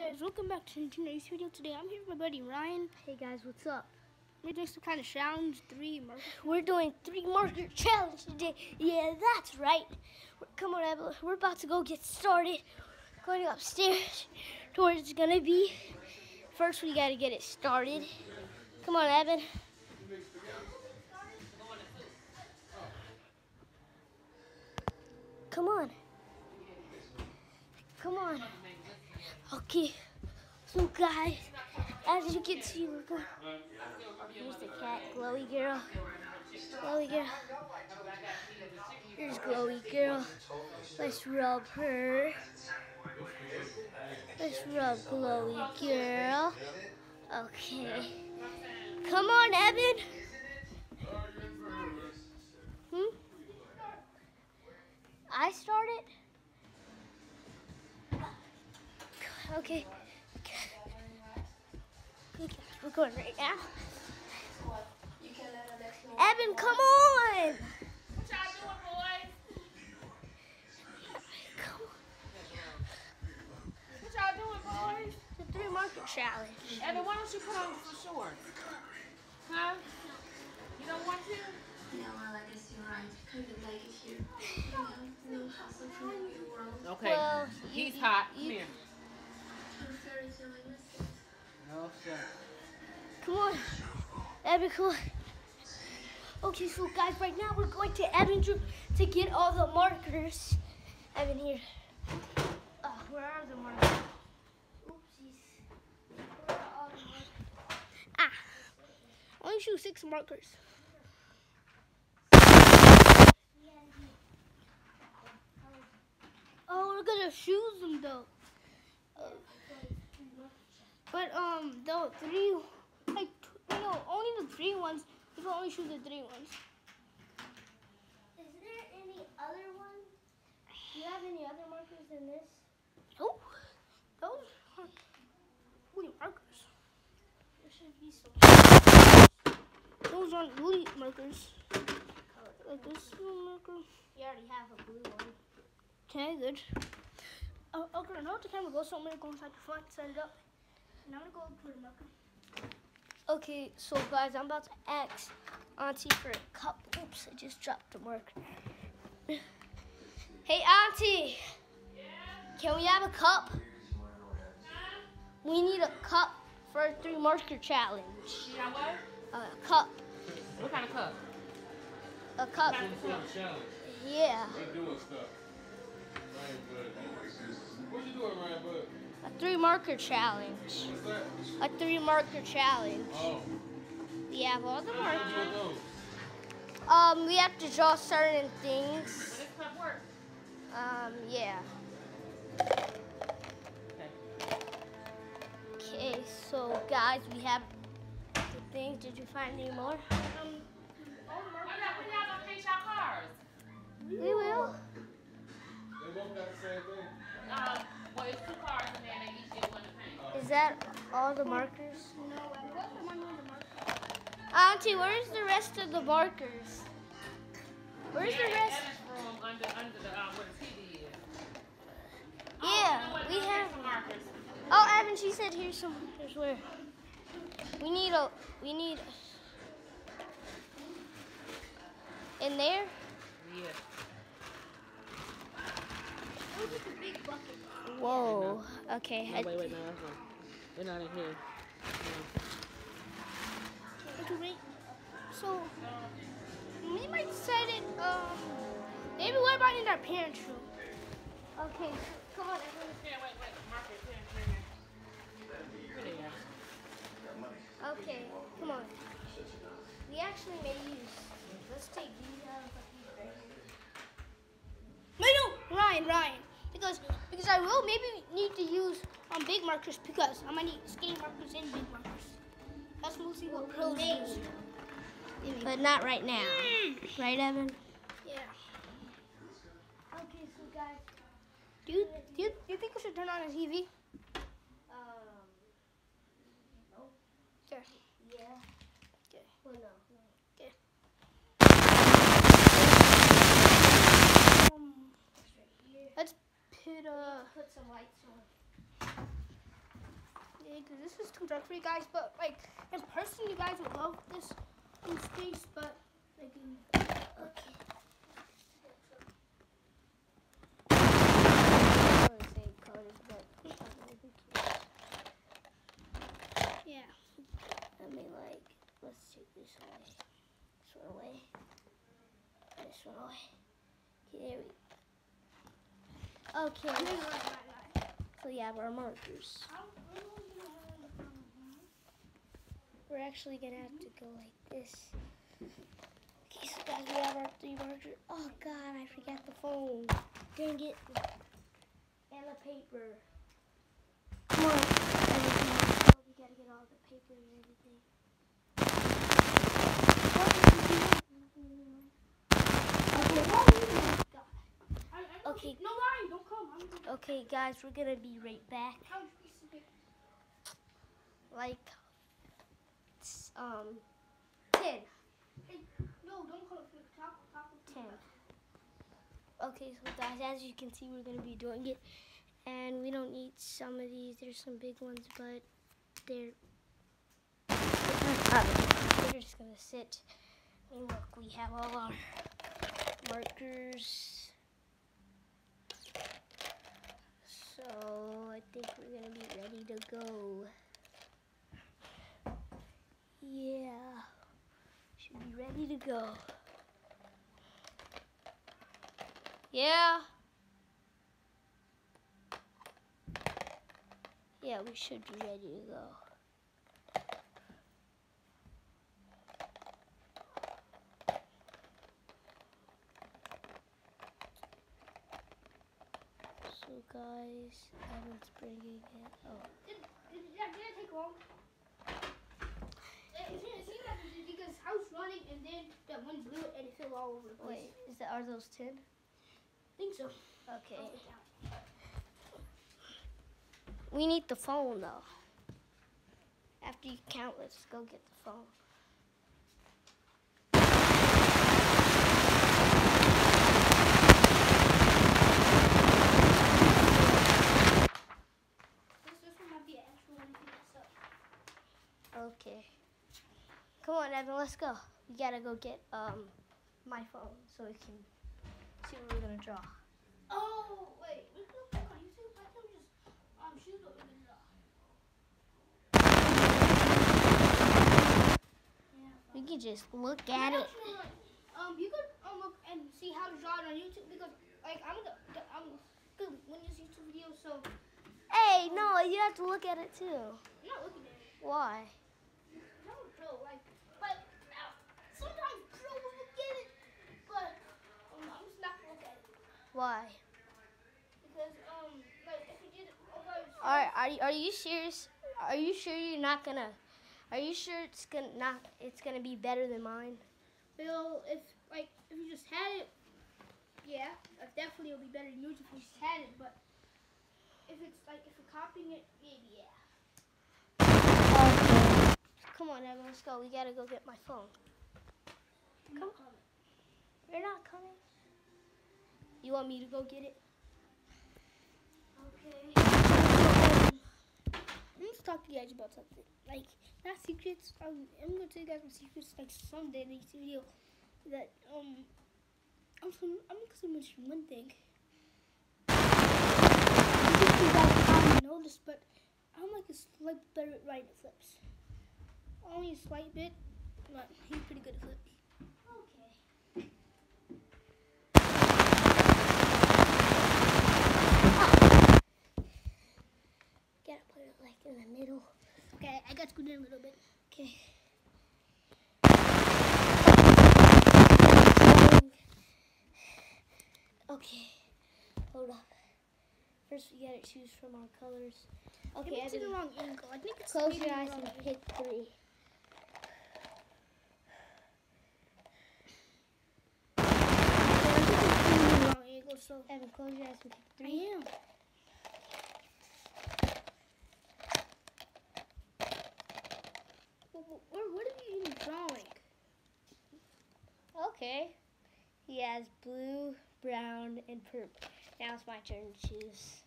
guys, welcome back to today's video. Today I'm here with my buddy Ryan. Hey guys, what's up? We're doing some kind of challenge, three marker. We're doing three marker challenge today. Yeah, that's right. We're, come on, Evelyn. We're about to go get started. Going upstairs to where it's gonna be. First, we gotta get it started. Come on, Evan. Come on. Come on. Okay. So guys, as you can see. Here's the cat, glowy girl. Glowy girl. Here's glowy girl. Let's rub her. Let's rub glowy girl. Okay. Come on, Evan. Hmm? I started? Okay. Okay, We're going right now. Evan, come on! What y'all doing, boys? Come on. What y'all doing, boys? The three market challenge. Evan, why don't you put on some shorts? Huh? You don't want to? No, I like us to run. Kind of like it here. You know, no hustle from the world. Okay. Well, He's you- hot. you- Come here. Come on. Evan, come on. Okay, so guys, right now we're going to Evan's room to get all the markers. Evan, here. Uh, where are the markers? Oopsies. Where are all the markers? Ah, only shoot six markers. Oh, we're gonna choose them though. Uh, but three, like you know, only the three ones. We can only choose the three ones. Is there any other one? Do you have any other markers than this? Oh, those are woolly markers. There should be some. Those aren't woolly markers. Like this little marker. You already have a blue one. Okay, good. Oh, okay, now the camera goes, so I'm gonna go inside the front, set it up, and I'm gonna go put a marker. Okay, so guys, I'm about to ask Auntie for a cup. Oops, I just dropped the marker. Hey, Auntie. Yeah? Can we have a cup? We need a cup for a three marker challenge. You know what? A cup. What kind of cup? A cup. Kind of cup. Yeah. They doing stuff. Ryan Bud. What you doing, Ryan Bud? A three marker challenge. A three marker challenge. Oh, We have all the markers. Um, we have to draw certain things. this cup work? Um, yeah. Okay. Okay, so guys, we have the things. Did you find any more? When y'all, when y'all gonna paint y'all cars? We will. That all the markers? No, I got the one with the marker. Auntie, where's the rest of the markers? Where's the Yeah, in rest? Room under, under the, um, where the TV is. Oh, Yeah, you know we have. some markers. Oh, Evan, she said here's some. Here's where. We need a. We need. A, In there. Yeah. Those are the big bucket. Whoa. Okay. No, wait, wait, no, They're not in here. So, we might set it, um, maybe what about in our parents' room? Okay. Come on. Here, wait, wait. Okay. Come on. We actually may use. Let's take these out of the Wait, no, Ryan, Ryan. Because, because I will maybe need to use um, big markers because I might need skinny markers and big markers. That's mostly what pros use. But not right now. Right, Evan? Yeah. Okay, so guys. Do you, do you, do you think we should turn on a TV? Um. There. Yeah. Okay. Well, no. Um, let's put uh, Put some lights on. Like this is too dark for you guys, but like in person, you guys would love this in space, but like in, Okay. I would say colors, but I don't know who cares. yeah. I mean, like, let's take this away. This one away. This one away. Okay, there we Okay, Right, right, right, right. So we have our markers. How- how long do you have in the phone? We're actually gonna have to go like this. Okay, so guys, we have our three markers. Oh god, I forgot the phone. Dang it. And the paper. Come on. we gotta get all the paper and everything. Okay. No don't come. Gonna Okay, guys, we're gonna be right back. couch piece of paper. Like, um, 10. Hey, no, don't come. Talk, talk. 10. Okay, so guys, as you can see, we're going to be doing it. And we don't need some of these. There's some big ones, but they're, they're just going to sit. And look, we have all our markers. So I think we're to be ready to go. Yeah. Should be ready to go. Yeah. Yeah, we should be ready to go. So guys, Evan's bringing it. Oh, Did, did, yeah, did it take long? It, it seemed like it did because house running and then that one blew it and it fell all over the place. wait, is that are those 10? I think so. Okay. We need the phone though. After you count, let's go get the phone. This, this one might be an extra one if you mess up. Okay. Come on, Evan, let's go. We gotta go get um my phone so we can see what we're gonna draw. Oh, wait. We can look on YouTube. I can just um, shoot what we're going to draw. Yeah. We can just look at it. actually, like, Um, you could um, look and see how to draw it on YouTube because, like, I'm the, the I'm good when this YouTube video, so Hey, no, you have to look at it too. Not looking at it. Why? No, Pro, like, but uh, sometimes Pro will look at it, but um, I'm just not gonna look at it Why? because um, like if you did it, okay, so- Are are you, are you serious? Are you sure you're not gonna? Are you sure it's gonna not? It's gonna be better than mine? Well, if like if you just had it, yeah, uh, definitely it'll be better than yours if you just had it. But if it's like if you're copying it, maybe yeah. Come on, Evan, let's go. We gotta go get my phone. Come on. You're not coming. You want me to go get it? Okay. I'm just talk to you guys about something. Like not secrets. Um, I'm gonna tell you guys my secrets like someday in this video. That um, I'm some, I'm gonna mention one thing. I think you guys probably know this, but I'm like a slight better at writing flips. Only a slight bit, but he's pretty good at flips. Okay. Gotta put it like in the middle. Okay, I got screwed in a little bit. Okay. Okay. Hold up. First, we gotta choose from our colors. Okay, it's in the wrong angle. I think it's close your eyes and pick three. angle. Wrong angle, so Evan, close your eyes and pick I three. am. Wh- wh- what are you even drawing? Okay. He has blue, brown, and purple. Now it's my turn to choose.